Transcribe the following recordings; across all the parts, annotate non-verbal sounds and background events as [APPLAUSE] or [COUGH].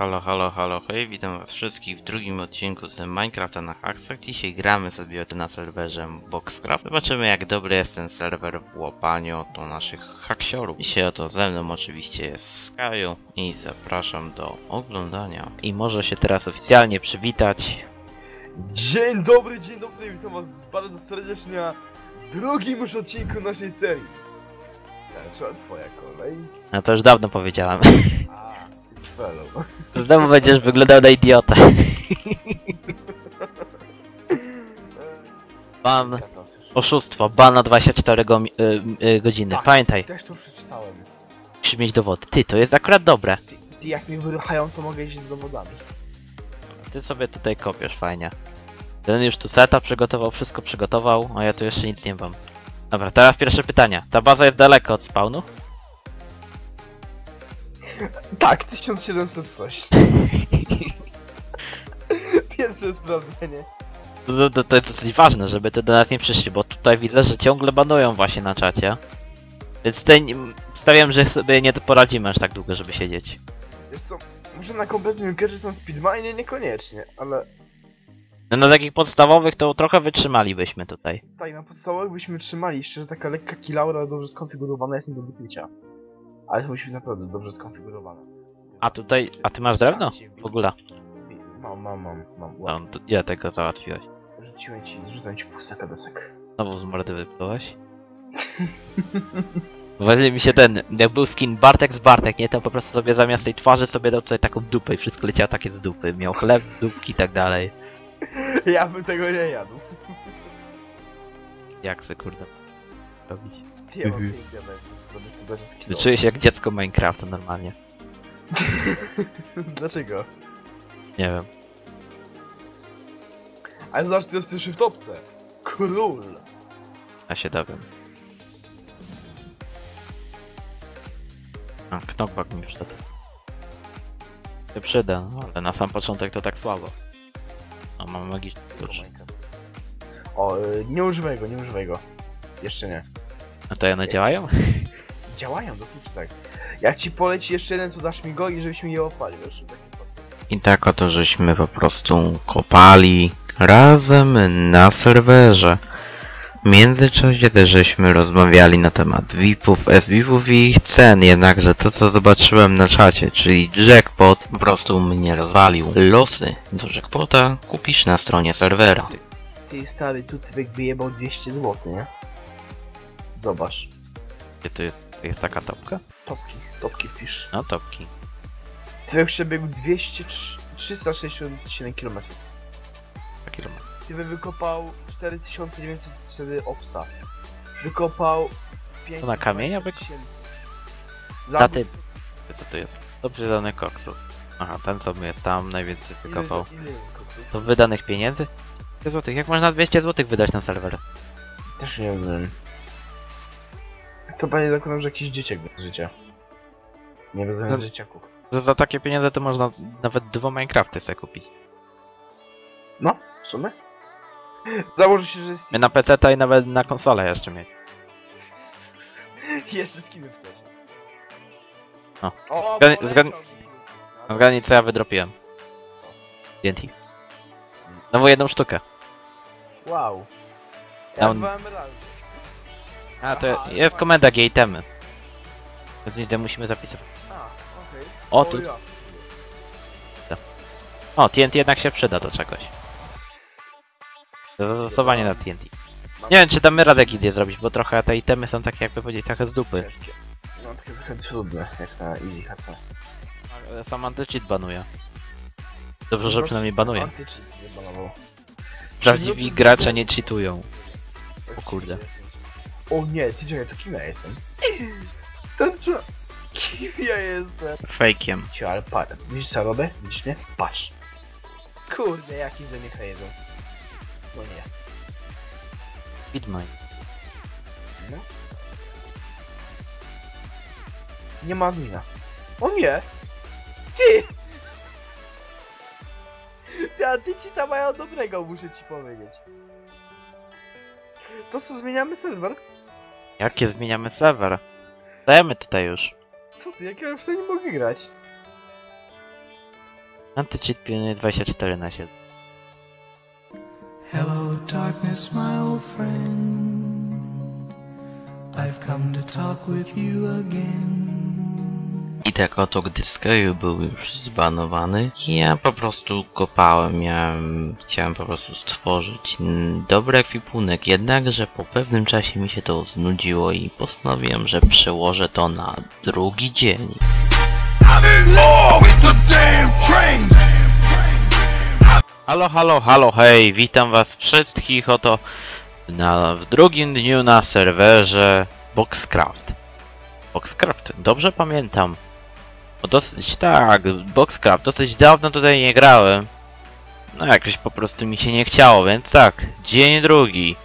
Halo, halo, halo, hej, witam was wszystkich w drugim odcinku z Minecrafta na Hacksach. Dzisiaj gramy sobie na serwerze Boxcraft. Zobaczymy jak dobry jest ten serwer w łapaniu do naszych haksiorów. Dzisiaj oto ze mną oczywiście jest Skyu i zapraszam do oglądania. I może się teraz oficjalnie przywitać. Dzień dobry, dzień dobry, witam was bardzo serdecznie na drugim już odcinku naszej serii. Zaczęła twoja kolej. No to już dawno powiedziałem. A, fellow. Znowu będziesz wyglądał na idiotę. [LAUGHS] Ban, oszustwo, ban na 24 go, y, y, godziny. Tak. Pamiętaj, Też to przeczytałem. musisz mieć dowody. Ty, to jest akurat dobre. Ty, ty jak mnie wyruchają, to mogę iść z dowodami. Ty sobie tutaj kopiesz fajnie. Ten już tu seta przygotował, wszystko przygotował, a ja tu jeszcze nic nie mam. Dobra, teraz pierwsze pytanie. Ta baza jest daleko od spawnu? Tak, 1700 coś. [LAUGHS] Pierwsze sprawdzenie. To, to, to jest dosyć ważne, żeby to do nas nie przyszli, bo tutaj widzę, że ciągle banują właśnie na czacie. Więc nie- stawiam, że sobie nie poradzimy aż tak długo, żeby siedzieć. Wiesz co, może na kompletnym gadżet na speedmine niekoniecznie, ale No na takich podstawowych to trochę wytrzymalibyśmy tutaj. tak na podstawowych byśmy trzymali, jeszcze że taka lekka kilaura dobrze skonfigurowana jest nie do wykrycia. Ale to musi być naprawdę dobrze skonfigurowana. A tutaj, a ty masz drewno? W ogóle. Mam, mam, mam, mam. No, to ile tego załatwiłeś? Rzuciłem ci, rzucałem ci pół saka desek. Znowu z mordy wyplułeś? Właśnie mi się ten, jak był skin Bartek z Bartek, nie? To po prostu sobie zamiast tej twarzy sobie dał tutaj taką dupę i wszystko leciało takie z dupy. Miał chleb z dupki i tak dalej. [LAUGHS] Ja bym tego nie jadł. Jak se kurde robić? Ja mam Mhm. pięknie Czuję się jak dziecko Minecrafta normalnie. [LAUGHS] Dlaczego? Nie wiem. Ale zobacz, ty jesteś w topce. Król. Ja się dowiem. A, knockback mi wszedł. Się przyda, no, ale na sam początek to tak słabo. No, mam magiczny klucz. O, y, nie używaj go, nie używaj go. Jeszcze nie. A to one działają? Działają, dosyć tak. Jak ci poleci jeszcze jeden, to dasz mi go i żebyś mi je opalił, wiesz, w taki sposób. I tak oto żeśmy po prostu kopali razem na serwerze. W międzyczasie też żeśmy rozmawiali na temat VIP-ów, SVIP-ów i ich cen, jednakże to co zobaczyłem na czacie, czyli jackpot, po prostu mnie rozwalił. Losy do jackpota kupisz na stronie serwera. Ty stary, tu typek wyjebał 200 zł, nie? Zobacz. Gdzie to jest, jest taka topka? Topki, topki wpisz. No topki. Typek przebiegł 200, 367 km. Taki roman. Typek wykopał 4904 obsta. Wykopał 5 To na kamienia wyko- Za Za ty... Co to jest? Dobrze dane koksów. Aha, ten co jest tam najwięcej wykopał. Ile, ile koksów? To wydanych pieniędzy? 200 złotych. Jak można 200 złotych wydać na serwer? Też nie rozumiem. To panie zakładam, że jakiś dzieciak bez życia. Nie rozumiem No. dzieciaków. Że za takie pieniądze to można nawet dwa Minecrafty sobie kupić. No, w sumie. Założę się, że jest... My na PC i nawet na konsolę jeszcze mieć. [LAUGHS] jeszcze skiny chcesz. No. O, Zgadnij- poleciał zgadnij- co ja wydropiłem. TNT. Znowu jedną sztukę. Wow. Ja emeraldy. A, to Aha, jest komenda G itemy. Więc nic nie musimy zapisywać. A, okej. O, tu. ja. O, TNT jednak się przyda do czegoś. Do zastosowania na TNT. Nie wiem, czy damy radę gildię zrobić, bo trochę te itemy są takie, jakby powiedzieć, trochę z dupy. No, takie trochę trudne, jak na Easy HP. Ale sam anti-cheat banuje. Dobrze, że przynajmniej banuje. Anty-cheat nie banował. Prawdziwi gracze nie cheatują. O kurde. O nie, ty czekaj, to kim ja jestem? Ten co? Kim ja jestem? Fejkiem. Cio, ale patrz, widzisz co robię? Widzisz mnie? Patrz. Kurde, jaki ze mnie jedzą. No nie. Widmaj. No. Nie ma admina. O nie! Ty! Ty, a ty ci tam mają dobrego, muszę ci powiedzieć. To co, zmieniamy serwer? Jakie zmieniamy serwer? Dajemy tutaj już. Co ty, jak ja już to nie mogę grać? Antycheat pilnuje 24 na 7. Hello, darkness, my old friend. I've come to talk with you again. I tak oto, gdy Skyu był już zbanowany, ja po prostu kopałem, miałem, chciałem po prostu stworzyć dobry ekwipunek, jednakże po pewnym czasie mi się to znudziło i postanowiłem, że przełożę to na drugi dzień. Halo, halo, halo, hej, witam was wszystkich oto na, w drugim dniu na serwerze Boxcraft. Boxcraft, dobrze pamiętam. O dosyć tak, Boxcraft, dosyć dawno tutaj nie grałem. No jakoś po prostu mi się nie chciało, więc tak, dzień drugi.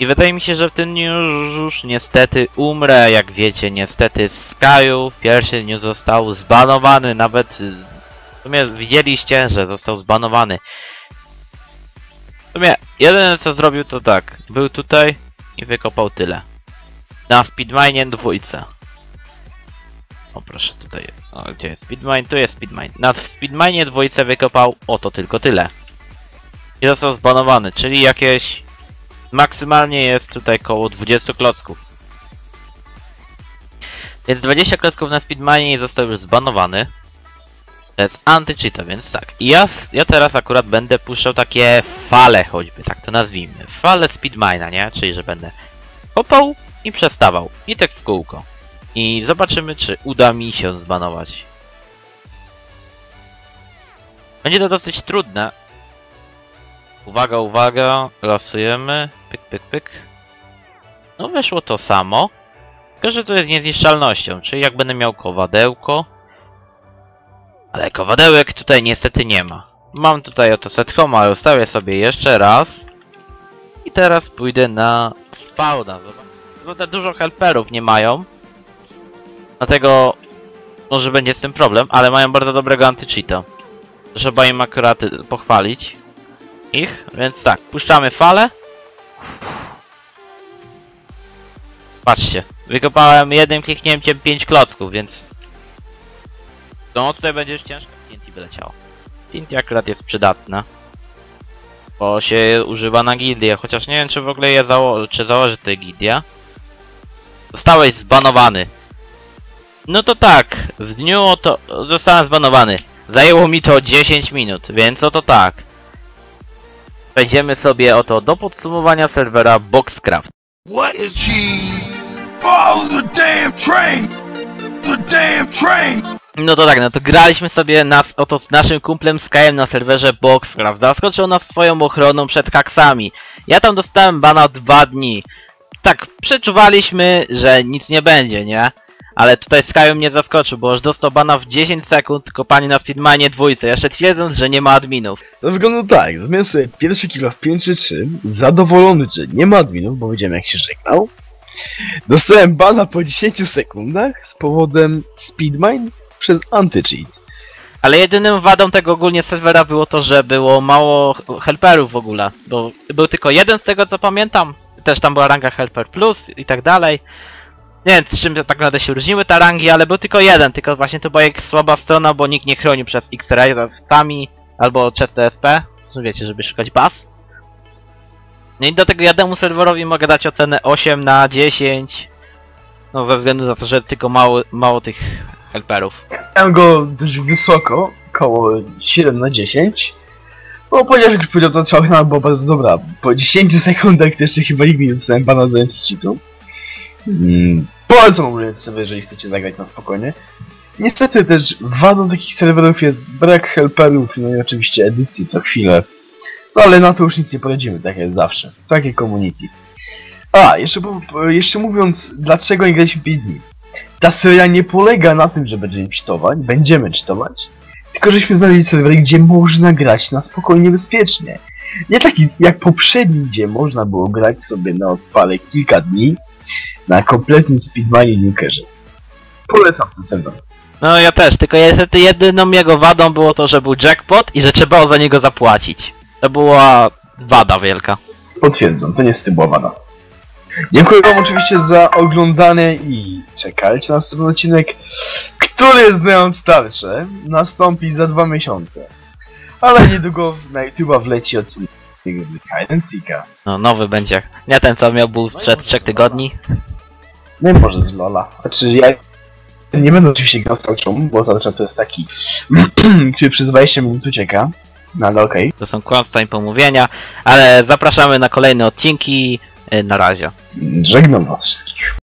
I wydaje mi się, że w tym dniu już, niestety umrę, jak wiecie, niestety Skyu w pierwszym dniu został zbanowany, nawet w sumie widzieliście, że został zbanowany. W sumie jedyne co zrobił to tak, był tutaj i wykopał tyle. Na speedminie dwójce. O proszę tutaj. O, gdzie jest speedmine? Tu jest speedmine. Na speedmine dwójce wykopał oto tylko tyle. I został zbanowany, czyli jakieś maksymalnie jest tutaj koło 20 klocków. Więc 20 klocków na speedmine został już zbanowany. To jest anti-cheat, więc tak. I ja, ja teraz akurat będę puszczał takie fale choćby, tak to nazwijmy. Fale speedmina, nie? Czyli, że będę kopał i przestawał. I tak w kółko. I zobaczymy, czy uda mi się zbanować. Będzie to dosyć trudne. Uwaga, uwaga, losujemy. Pyk, pyk, pyk. No wyszło to samo. Tylko, że to jest niezniszczalnością, czyli jak będę miał kowadełko. Ale kowadełek tutaj niestety nie ma. Mam tutaj oto set home, ale ustawię sobie jeszcze raz. I teraz pójdę na spawna. Zobacz. Dużo helperów nie mają. Dlatego może będzie z tym problem, ale mają bardzo dobrego anti-cheata. Trzeba im akurat pochwalić ich, więc tak, puszczamy falę. Patrzcie, wykopałem jednym kliknięciem 5 klocków, więc... No tutaj będzie już ciężko, TNT wyleciało. TNT akurat jest przydatna. Bo się używa na gildię, chociaż nie wiem czy w ogóle je zało czy założy tę gildia. Zostałeś zbanowany. No to tak, w dniu oto zostałem zbanowany. Zajęło mi to 10 minut, więc oto tak. Przejdziemy sobie oto do podsumowania serwera Boxcraft. What is cheese? Follow the damn train! The damn train! No to tak, no to graliśmy sobie nas, oto z naszym kumplem Skyem na serwerze Boxcraft. Zaskoczył nas swoją ochroną przed haksami. Ja tam dostałem bana dwa dni. Tak, przeczuwaliśmy, że nic nie będzie, nie? Ale tutaj Sky mnie zaskoczył, bo już dostał bana w 10 sekund kopanie na speedmanie dwójce, jeszcze twierdząc, że nie ma adminów. To wygląda tak, zrobiłem sobie pierwszy kilo w 5 czy 3, zadowolony, że nie ma adminów, bo wiedziałem jak się żegnał. Dostałem bana po 10 sekundach z powodem speedmine przez anti-cheat. Ale jedynym wadą tego ogólnie serwera było to, że było mało helperów w ogóle. Bo był tylko jeden z tego co pamiętam. Też tam była ranga Helper Plus i tak dalej. Nie wiem z czym tak naprawdę się różniły te rangi, ale był tylko jeden. Tylko właśnie to była jak słaba strona, bo nikt nie chronił przez X-Rayowcami albo przez TSP. No wiecie, żeby szukać baz. No i do tego jednemu serwerowi mogę dać ocenę 8 na 10. No ze względu na to, że tylko mało, mało tych helperów. Miałem go dość wysoko, koło 7 na 10. Bo ponieważ już powiedział, to cała była bardzo dobra. Po 10 sekundach jeszcze chyba nigdy nie dostałem bana za anti-cheatu. Mm, polecam ogólnie sobie, jeżeli chcecie zagrać na spokojnie. Niestety też wadą takich serwerów jest brak helperów, no i oczywiście edycji co chwilę. No ale na to już nic nie poradzimy, tak jest zawsze. Takie community. A, jeszcze, jeszcze mówiąc, dlaczego nie graliśmy 5 dni. Ta seria nie polega na tym, że będziemy czytować, będziemy czytować, tylko żeśmy znaleźli serwery, gdzie można grać na spokojnie, bezpiecznie. Nie taki jak poprzedni, gdzie można było grać sobie na odpale kilka dni na kompletnym speedminie Nukerze. Polecam ten serwer. No ja też, tylko niestety jedyną jego wadą było to, że był jackpot i że trzeba za niego zapłacić. To była wada wielka. Potwierdzam, to niestety była wada. Dziękuję wam oczywiście za oglądanie i czekajcie na następny odcinek, który znając starsze, nastąpi za dwa miesiące. Ale niedługo na YouTube'a wleci odcinek z Hide and Seeka. No, nowy będzie. Nie ten, co miał był przed trzech tygodni. No i może z Lola. Znaczy ja nie będę oczywiście grał z bo zawsze to jest taki, [CLEARS THROAT] który przez 20 minut ucieka. No ale okej. To są kłamstwa i pomówienia, ale zapraszamy na kolejne odcinki. Y, Na razie. Żegnam was wszystkich.